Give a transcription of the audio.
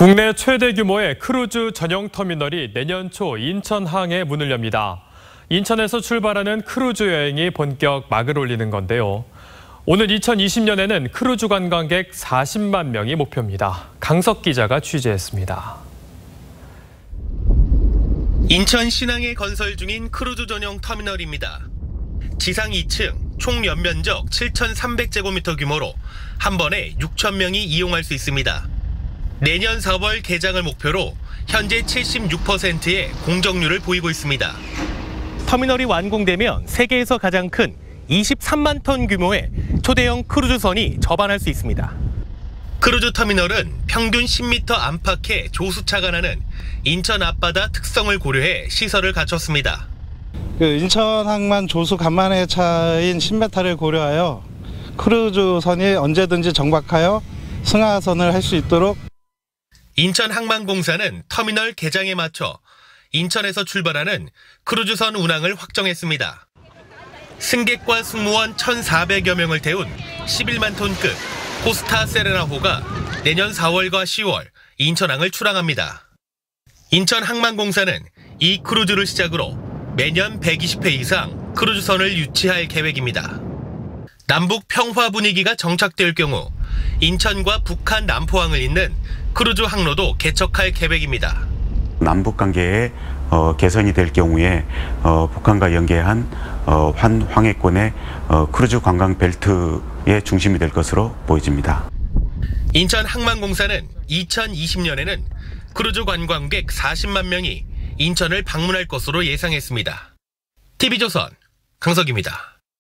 국내 최대 규모의 크루즈 전용 터미널이 내년 초 인천항에 문을 엽니다. 인천에서 출발하는 크루즈 여행이 본격 막을 올리는 건데요. 오늘 2020년에는 크루즈 관광객 40만 명이 목표입니다. 강석 기자가 취재했습니다. 인천 신항에 건설 중인 크루즈 전용 터미널입니다. 지상 2층 총 연면적 7,300제곱미터 규모로 한 번에 6천 명이 이용할 수 있습니다. 내년 4월 개장을 목표로 현재 76%의 공정률을 보이고 있습니다. 터미널이 완공되면 세계에서 가장 큰 23만 톤 규모의 초대형 크루즈선이 접안할 수 있습니다. 크루즈 터미널은 평균 10m 안팎의 조수차가 나는 인천 앞바다 특성을 고려해 시설을 갖췄습니다. 그 인천 항만 조수 간만의 차인 10m를 고려하여 크루즈선이 언제든지 정박하여 승하선을 할 수 있도록 인천항만공사는 터미널 개장에 맞춰 인천에서 출발하는 크루즈선 운항을 확정했습니다. 승객과 승무원 1,400여 명을 태운 11만 톤급 코스타 세레나호가 내년 4월과 10월 인천항을 출항합니다. 인천항만공사는 이 크루즈를 시작으로 매년 120회 이상 크루즈선을 유치할 계획입니다. 남북 평화 분위기가 정착될 경우 인천과 북한 남포항을 잇는 크루즈 항로도 개척할 계획입니다. 남북 관계의 어, 개선이 될 경우에 어, 북한과 연계한 어, 환 황해권의 어, 크루즈 관광 벨트의 중심이 될 것으로 보여집니다. 인천 항만공사는 2020년에는 크루즈 관광객 40만 명이 인천을 방문할 것으로 예상했습니다. TV조선 강석입니다.